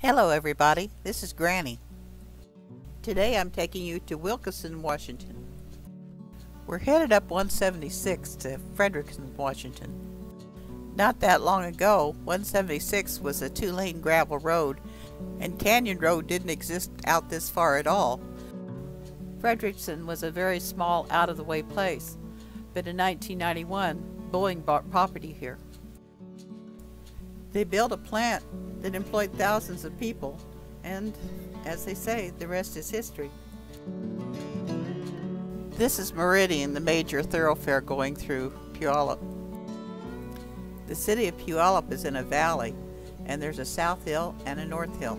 Hello everybody, this is Granny. Today I'm taking you to Wilkeson, Washington. We're headed up 176 to Frederickson, Washington. Not that long ago, 176 was a two-lane gravel road and Canyon Road didn't exist out this far at all. Frederickson was a very small, out-of-the-way place, but in 1991, Boeing bought property here. They built a plant that employed thousands of people, and as they say, the rest is history. This is Meridian, the major thoroughfare going through Puyallup. The city of Puyallup is in a valley, and there's a south hill and a north hill.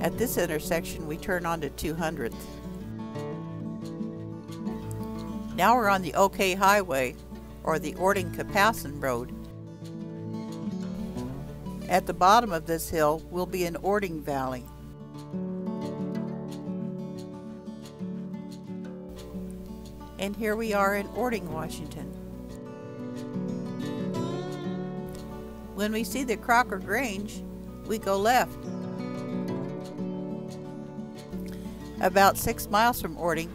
At this intersection, we turn onto 200th. Now we're on the OK Highway, or the Orting-Kapowsin Road. At the bottom of this hill will be an Orting Valley. And here we are in Orting, Washington. When we see the Crocker Grange, we go left. About six miles from Orting,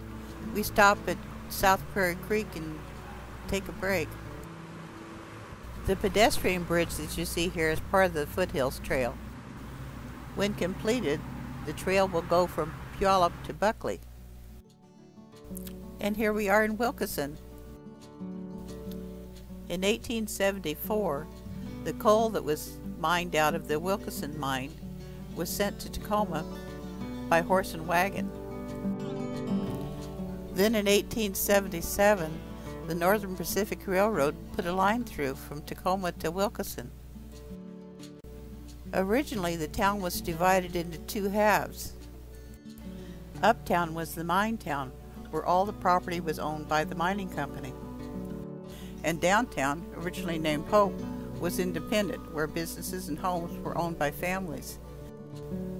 we stop at South Prairie Creek and take a break. The pedestrian bridge that you see here is part of the Foothills Trail. When completed, the trail will go from Puyallup to Buckley. And here we are in Wilkeson. In 1874, the coal that was mined out of the Wilkeson mine was sent to Tacoma by horse and wagon. Then in 1877, the Northern Pacific Railroad put a line through from Tacoma to Wilkeson. Originally, the town was divided into two halves. Uptown was the mine town, where all the property was owned by the mining company. And downtown, originally named Hope, was independent, where businesses and homes were owned by families.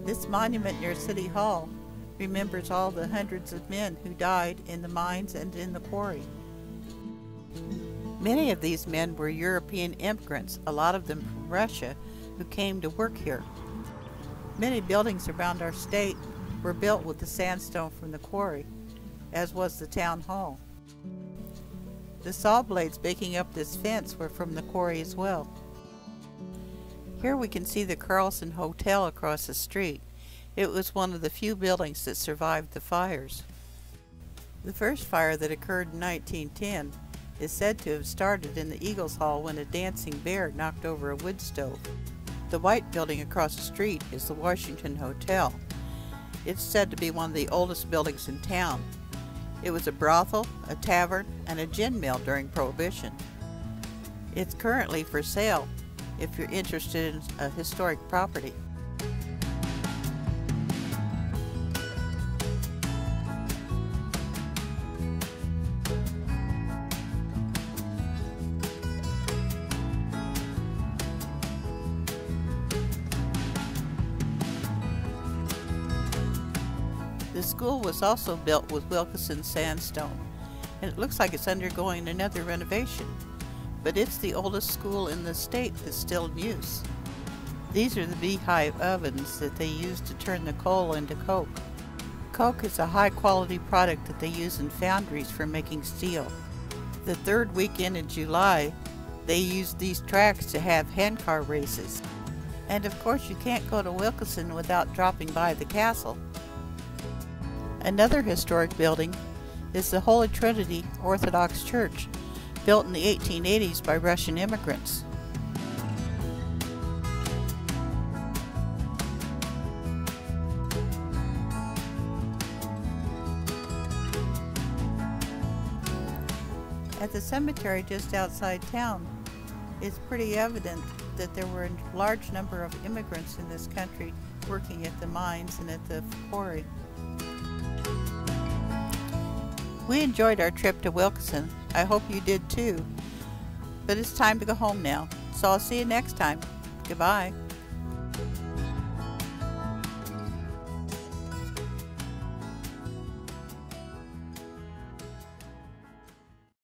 This monument near City Hall remembers all the hundreds of men who died in the mines and in the quarry. Many of these men were European immigrants, a lot of them from Russia, who came to work here. Many buildings around our state were built with the sandstone from the quarry, as was the town hall. The saw blades making up this fence were from the quarry as well. Here we can see the Carlson Hotel across the street. It was one of the few buildings that survived the fires. The first fire that occurred in 1910 is said to have started in the Eagles Hall when a dancing bear knocked over a wood stove. The white building across the street is the Washington Hotel. It's said to be one of the oldest buildings in town. It was a brothel, a tavern, and a gin mill during Prohibition. It's currently for sale if you're interested in a historic property. The school was also built with Wilkeson sandstone, and it looks like it's undergoing another renovation. But it's the oldest school in the state that's still in use. These are the beehive ovens that they use to turn the coal into coke. Coke is a high quality product that they use in foundries for making steel. The third weekend in July, they use these tracks to have handcar races. And of course you can't go to Wilkeson without dropping by the castle. Another historic building is the Holy Trinity Orthodox Church, built in the 1880s by Russian immigrants. At the cemetery just outside town, it's pretty evident that there were a large number of immigrants in this country working at the mines and at the quarry. We enjoyed our trip to Wilkeson. I hope you did too. But it's time to go home now, so I'll see you next time. Goodbye.